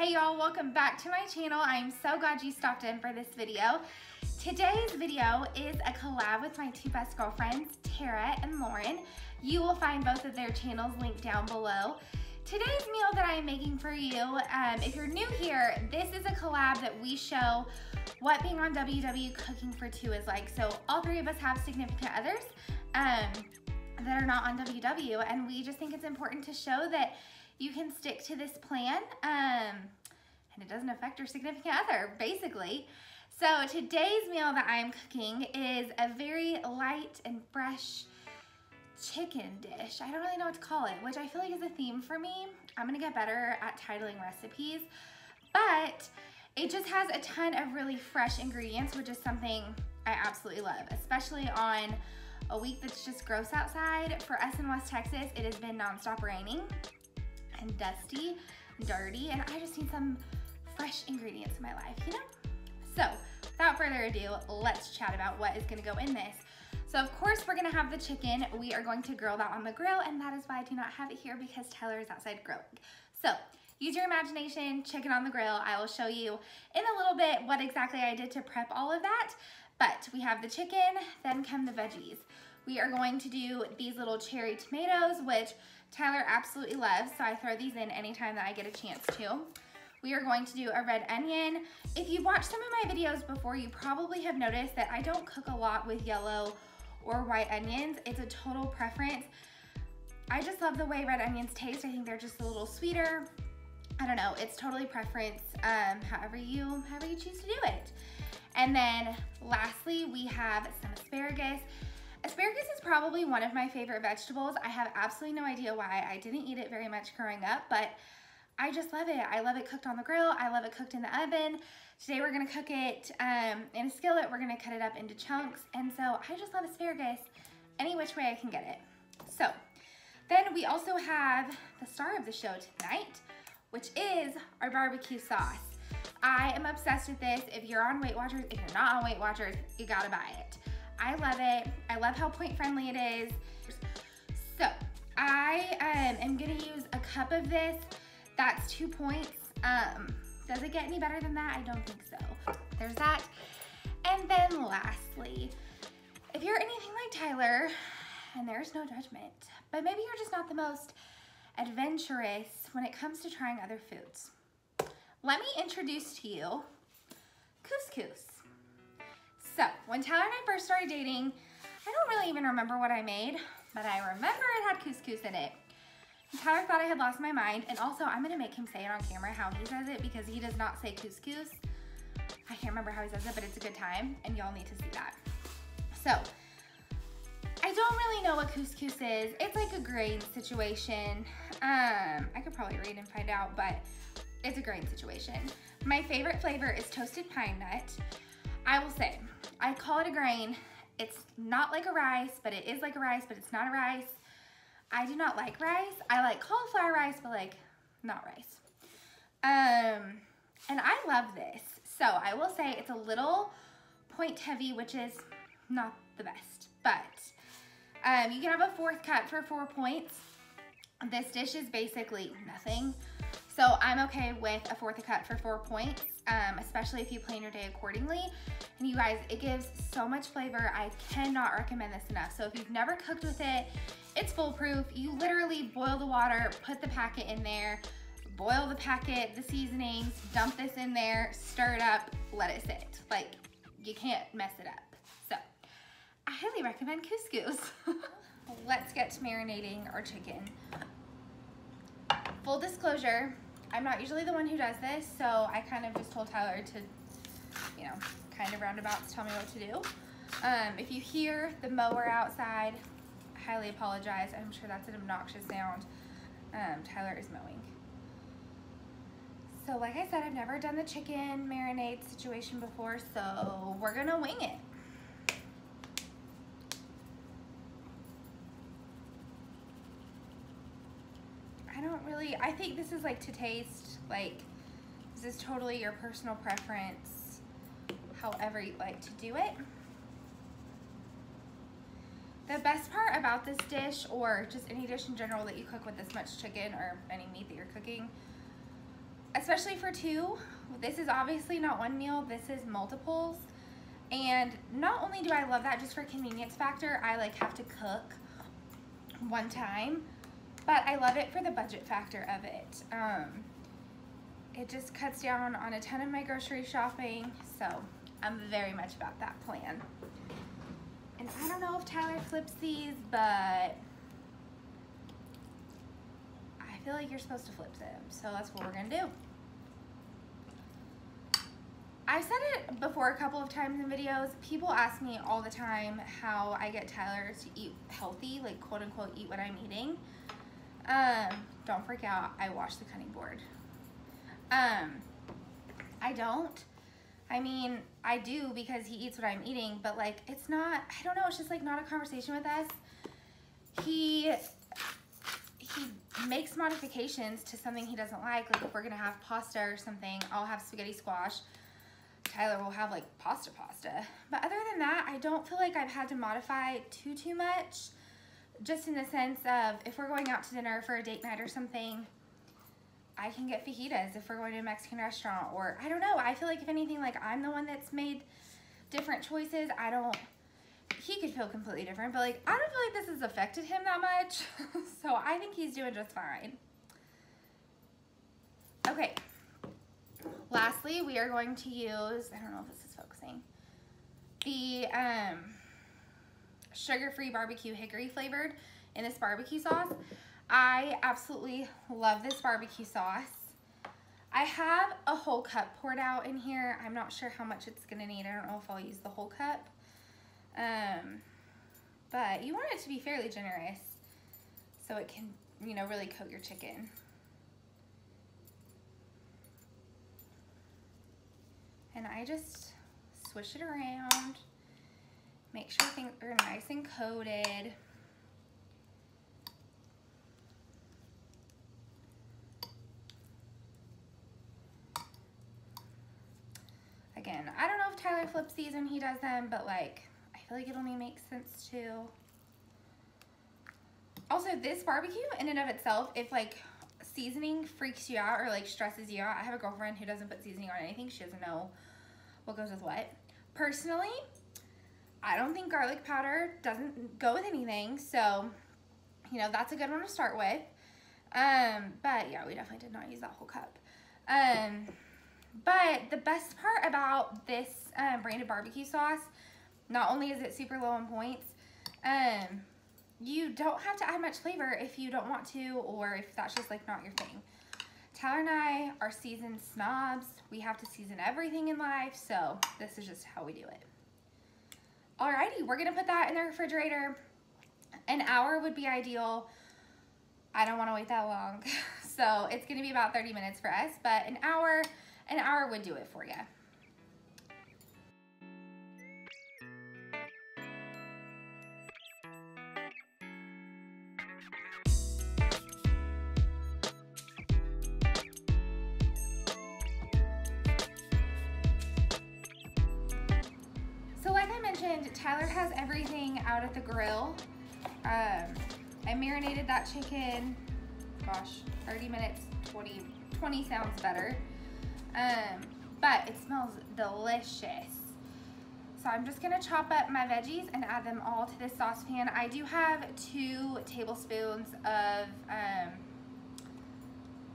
Hey y'all, welcome back to my channel. I'm so glad you stopped in for this video. Today's video is a collab with my two best girlfriends, Tara and Lauren. You will find both of their channels linked down below. Today's meal that I am making for you, um, if you're new here, this is a collab that we show what being on WW Cooking for Two is like. So all three of us have significant others um, that are not on WW and we just think it's important to show that you can stick to this plan um, and it doesn't affect your significant other, basically. So today's meal that I'm cooking is a very light and fresh chicken dish. I don't really know what to call it, which I feel like is a theme for me. I'm gonna get better at titling recipes, but it just has a ton of really fresh ingredients, which is something I absolutely love, especially on a week that's just gross outside. For us in West Texas, it has been nonstop raining and dusty, and dirty, and I just need some fresh ingredients in my life, you know? So, without further ado, let's chat about what is gonna go in this. So of course we're gonna have the chicken. We are going to grill that on the grill, and that is why I do not have it here because Tyler is outside grilling. So, use your imagination, chicken on the grill. I will show you in a little bit what exactly I did to prep all of that. But we have the chicken, then come the veggies. We are going to do these little cherry tomatoes, which Tyler absolutely loves, so I throw these in anytime that I get a chance to. We are going to do a red onion. If you've watched some of my videos before, you probably have noticed that I don't cook a lot with yellow or white onions. It's a total preference. I just love the way red onions taste. I think they're just a little sweeter. I don't know, it's totally preference, um, however you, however you choose to do it. And then lastly, we have some asparagus. Asparagus is probably one of my favorite vegetables. I have absolutely no idea why. I didn't eat it very much growing up, but I just love it. I love it cooked on the grill. I love it cooked in the oven. Today we're gonna cook it um, in a skillet. We're gonna cut it up into chunks. And so I just love asparagus any which way I can get it. So then we also have the star of the show tonight, which is our barbecue sauce. I am obsessed with this. If you're on Weight Watchers, if you're not on Weight Watchers, you gotta buy it. I love it. I love how point friendly it is. So I um, am gonna use a cup of this. That's two points. Um, does it get any better than that? I don't think so. There's that. And then lastly, if you're anything like Tyler, and there's no judgment, but maybe you're just not the most adventurous when it comes to trying other foods. Let me introduce to you couscous. So when Tyler and I first started dating, I don't really even remember what I made, but I remember it had couscous in it. Tyler thought I had lost my mind, and also I'm gonna make him say it on camera how he says it because he does not say couscous. I can't remember how he says it, but it's a good time, and y'all need to see that. So, I don't really know what couscous is. It's like a grain situation. Um, I could probably read and find out, but it's a grain situation. My favorite flavor is toasted pine nut. I will say, I call it a grain. It's not like a rice, but it is like a rice, but it's not a rice. I do not like rice. I like cauliflower rice, but like not rice. Um, and I love this. So I will say it's a little point heavy, which is not the best, but um, you can have a fourth cup for four points. This dish is basically nothing. So I'm okay with a fourth cup for four points, um, especially if you plan your day accordingly. And you guys, it gives so much flavor. I cannot recommend this enough. So if you've never cooked with it, it's foolproof. You literally boil the water, put the packet in there, boil the packet, the seasonings, dump this in there, stir it up, let it sit. Like, you can't mess it up. So, I highly recommend couscous. Let's get to marinating our chicken. Full disclosure, I'm not usually the one who does this, so I kind of just told Tyler to, you know, kind of roundabouts tell me what to do. Um, if you hear the mower outside, I highly apologize. I'm sure that's an obnoxious sound. Um, Tyler is mowing. So like I said, I've never done the chicken marinade situation before, so we're gonna wing it. I don't really, I think this is like to taste, like, this is totally your personal preference, however you like to do it. The best part about this dish, or just any dish in general that you cook with this much chicken or any meat that you're cooking, especially for two, this is obviously not one meal, this is multiples. And not only do I love that just for convenience factor, I like have to cook one time, but I love it for the budget factor of it. Um, it just cuts down on a ton of my grocery shopping, so I'm very much about that plan. And I don't know if Tyler flips these, but I feel like you're supposed to flip them, so that's what we're gonna do. I've said it before a couple of times in videos. People ask me all the time how I get Tyler to eat healthy, like quote unquote eat what I'm eating. Um, don't freak out, I wash the cutting board. Um, I don't. I mean, I do because he eats what I'm eating, but like, it's not, I don't know, it's just like not a conversation with us. He, he makes modifications to something he doesn't like. Like if we're gonna have pasta or something, I'll have spaghetti squash. Tyler will have like pasta pasta. But other than that, I don't feel like I've had to modify too, too much. Just in the sense of if we're going out to dinner for a date night or something, I can get fajitas if we're going to a Mexican restaurant or I don't know. I feel like if anything, like I'm the one that's made different choices. I don't, he could feel completely different, but like I don't feel like this has affected him that much. so I think he's doing just fine. Okay, Lastly, we are going to use, I don't know if this is focusing, the um, sugar-free barbecue hickory flavored in this barbecue sauce. I absolutely love this barbecue sauce. I have a whole cup poured out in here. I'm not sure how much it's gonna need. I don't know if I'll use the whole cup. Um, but you want it to be fairly generous so it can, you know, really coat your chicken. and I just swish it around, make sure things are nice and coated. Again, I don't know if Tyler flips these when he does them, but like, I feel like it only makes sense to. Also, this barbecue in and of itself, if like seasoning freaks you out or like stresses you out, I have a girlfriend who doesn't put seasoning on anything. She doesn't know what goes with what. Personally, I don't think garlic powder doesn't go with anything. So, you know, that's a good one to start with. Um, but yeah, we definitely did not use that whole cup. Um, but the best part about this um, branded barbecue sauce, not only is it super low in points, um, you don't have to add much flavor if you don't want to or if that's just like not your thing. Tyler and I are seasoned snobs. We have to season everything in life, so this is just how we do it. Alrighty, we're gonna put that in the refrigerator. An hour would be ideal. I don't wanna wait that long. So it's gonna be about 30 minutes for us, but an hour, an hour would do it for you. Mentioned, Tyler has everything out at the grill. Um, I marinated that chicken, gosh, 30 minutes, 20, 20 sounds better. Um, but it smells delicious. So I'm just gonna chop up my veggies and add them all to this saucepan. I do have two tablespoons of, um,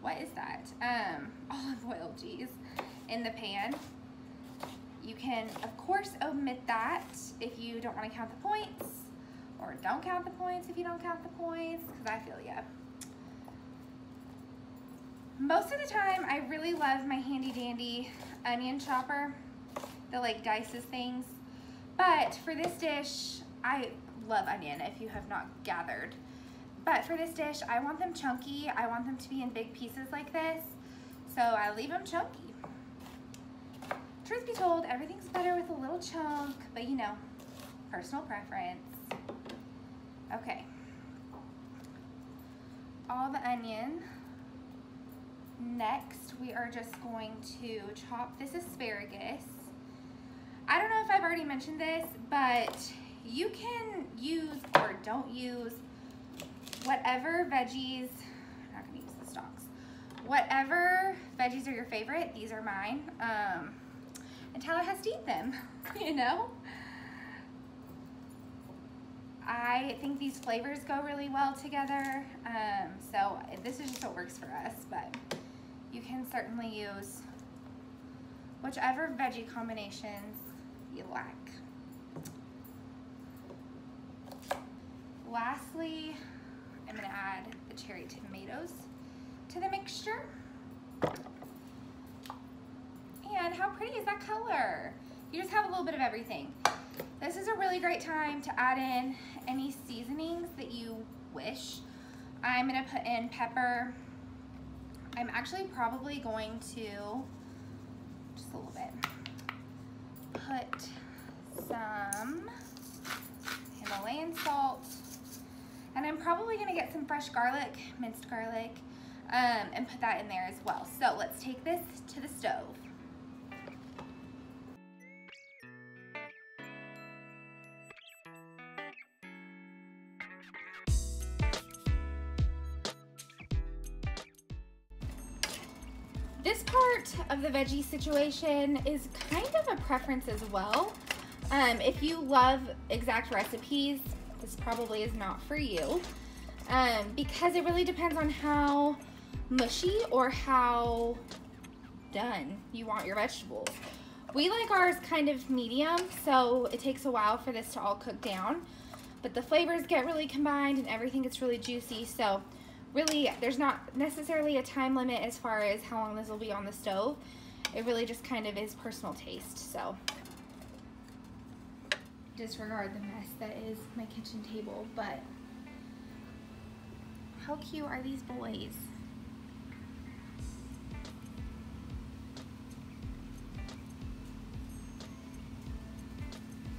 what is that? Um, olive oil, geez, in the pan. You can, of course, omit that if you don't want to count the points, or don't count the points if you don't count the points, because I feel ya. Most of the time, I really love my handy dandy onion chopper that like dices things. But for this dish, I love onion if you have not gathered. But for this dish, I want them chunky. I want them to be in big pieces like this. So I leave them chunky truth be told, everything's better with a little chunk, but you know, personal preference. Okay. All the onion. Next, we are just going to chop this asparagus. I don't know if I've already mentioned this, but you can use or don't use whatever veggies, I'm not gonna use the stalks, whatever veggies are your favorite, these are mine. Um, and Tyler has to eat them, you know? I think these flavors go really well together. Um, so this is just what works for us, but you can certainly use whichever veggie combinations you like. Lastly, I'm gonna add the cherry tomatoes to the mixture. How pretty is that color? You just have a little bit of everything. This is a really great time to add in any seasonings that you wish. I'm gonna put in pepper. I'm actually probably going to, just a little bit, put some Himalayan salt. And I'm probably gonna get some fresh garlic, minced garlic, um, and put that in there as well. So let's take this to the stove. The veggie situation is kind of a preference as well. Um, if you love exact recipes, this probably is not for you um, because it really depends on how mushy or how done you want your vegetables. We like ours kind of medium, so it takes a while for this to all cook down, but the flavors get really combined and everything gets really juicy, so really there's not necessarily a time limit as far as how long this will be on the stove. It really just kind of is personal taste, so disregard the mess that is my kitchen table, but how cute are these boys?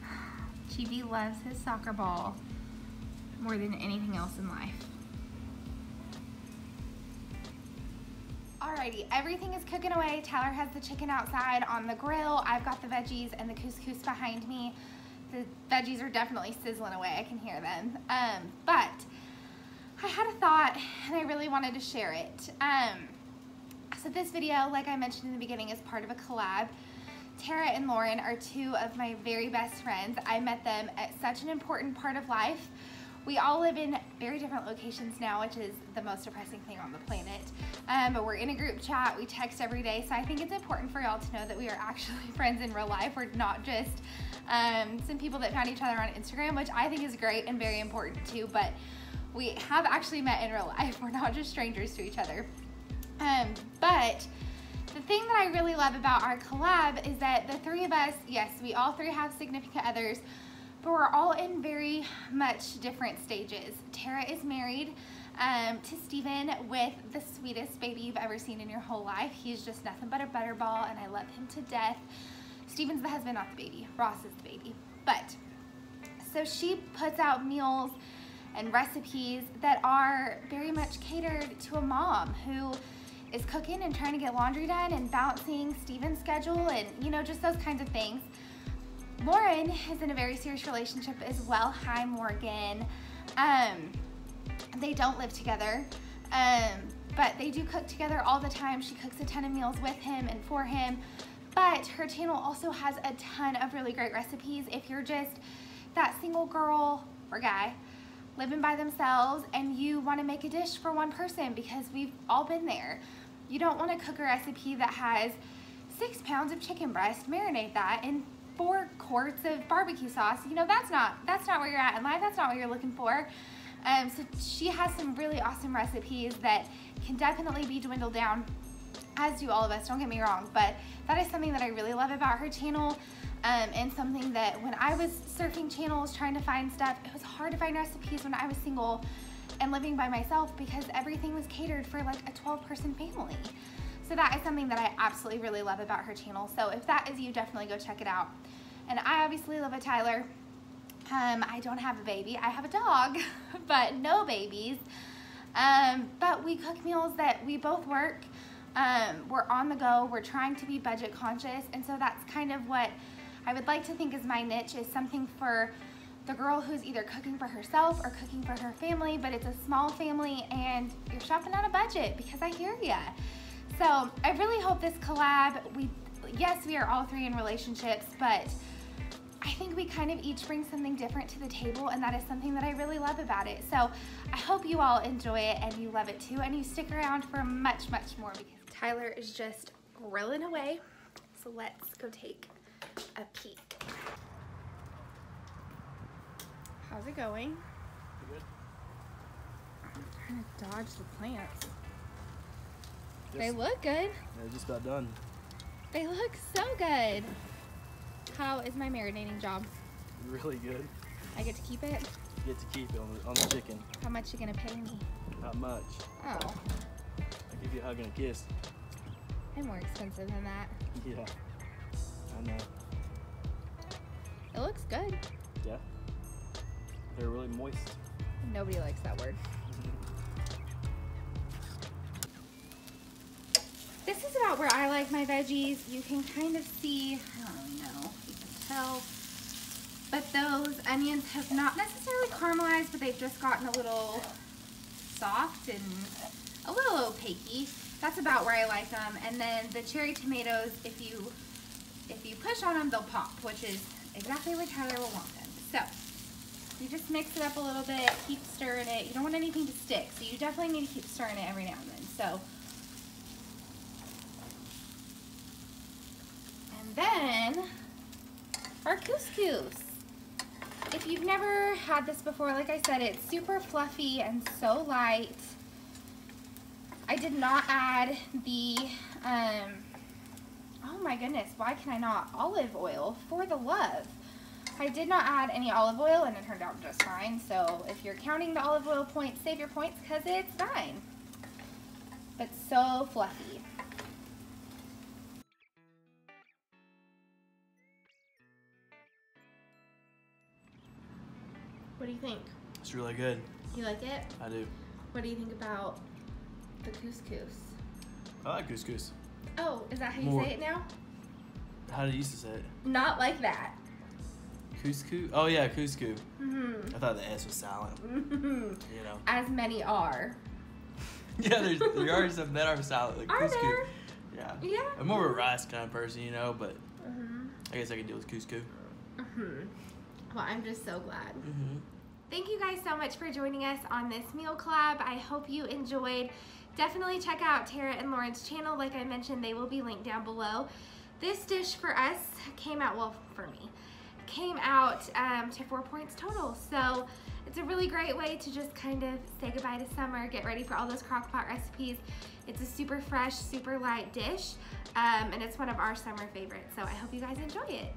Chief loves his soccer ball more than anything else in life. Alrighty, everything is cooking away. Tyler has the chicken outside on the grill. I've got the veggies and the couscous behind me. The veggies are definitely sizzling away. I can hear them. Um, but I had a thought and I really wanted to share it. Um, so this video, like I mentioned in the beginning, is part of a collab. Tara and Lauren are two of my very best friends. I met them at such an important part of life. We all live in very different locations now, which is the most depressing thing on the planet. Um, but we're in a group chat, we text every day, so I think it's important for y'all to know that we are actually friends in real life. We're not just um, some people that found each other on Instagram, which I think is great and very important too, but we have actually met in real life. We're not just strangers to each other. Um, but the thing that I really love about our collab is that the three of us, yes, we all three have significant others, but we're all in very much different stages. Tara is married um, to Steven with the sweetest baby you've ever seen in your whole life. He's just nothing but a butterball and I love him to death. Steven's the husband, not the baby. Ross is the baby. But, so she puts out meals and recipes that are very much catered to a mom who is cooking and trying to get laundry done and balancing Steven's schedule and, you know, just those kinds of things. Lauren is in a very serious relationship as well. Hi, Morgan. Um, they don't live together, um, but they do cook together all the time. She cooks a ton of meals with him and for him. But her channel also has a ton of really great recipes. If you're just that single girl or guy living by themselves and you want to make a dish for one person because we've all been there. You don't want to cook a recipe that has six pounds of chicken breast, marinate that in four quarts of barbecue sauce. You know, that's not, that's not where you're at in life. That's not what you're looking for. Um, so she has some really awesome recipes that can definitely be dwindled down as do all of us, don't get me wrong, but that is something that I really love about her channel um, and something that when I was surfing channels trying to find stuff, it was hard to find recipes when I was single and living by myself because everything was catered for like a 12 person family. So that is something that I absolutely really love about her channel. So if that is you, definitely go check it out. And I obviously love a Tyler. Um, I don't have a baby. I have a dog, but no babies. Um, but we cook meals that we both work. Um, we're on the go. We're trying to be budget conscious. And so that's kind of what I would like to think is my niche is something for the girl who's either cooking for herself or cooking for her family, but it's a small family and you're shopping on a budget because I hear ya. So I really hope this collab, we, yes, we are all three in relationships, but I think we kind of each bring something different to the table and that is something that I really love about it. So I hope you all enjoy it and you love it too and you stick around for much, much more because Tyler is just grilling away. So let's go take a peek. How's it going? Good. I'm trying to dodge the plants. They look good. They're just about done. They look so good. How is my marinating job? Really good. I get to keep it? You get to keep it on the, on the chicken. How much you gonna pay me? Not much. Oh, I'll give you a hug and a kiss. I'm more expensive than that. Yeah. I know. It looks good. Yeah. They're really moist. Nobody likes that word. About where I like my veggies. You can kind of see, I don't know, you can tell. But those onions have not necessarily caramelized, but they've just gotten a little soft and a little opaque That's about where I like them. And then the cherry tomatoes, if you if you push on them, they'll pop, which is exactly where Tyler will want them. So you just mix it up a little bit, keep stirring it. You don't want anything to stick, so you definitely need to keep stirring it every now and then. So, and then our couscous. If you've never had this before, like I said, it's super fluffy and so light. I did not add the, um, oh my goodness, why can I not? Olive oil for the love. I did not add any olive oil and it turned out just fine. So if you're counting the olive oil points, save your points because it's fine. But so fluffy. What do you think? It's really good. You like it? I do. What do you think about the couscous? I like couscous. Oh, is that how you More. say it now? How did you used to say it? Not like that. Couscous? Oh yeah, couscous. hmm I thought the S was silent. You know. As many are. yeah, there's there are some that are silent. Like Are couscous. there? Yeah. Yeah. I'm more of a rice kind of person, you know, but hmm I guess I can deal with couscous. hmm Well, I'm just so glad. Thank you guys so much for joining us on this meal collab. I hope you enjoyed. Definitely check out Tara and Lauren's channel. Like I mentioned, they will be linked down below. This dish for us came out, well, for me, came out um, to four points total. So it's a really great way to just kind of say goodbye to summer, get ready for all those crock pot recipes. It's a super fresh, super light dish, um, and it's one of our summer favorites. So I hope you guys enjoy it.